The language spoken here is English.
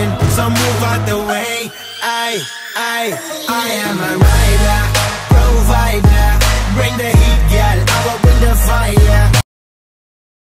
in. So move out the way. I, I, I am a rider.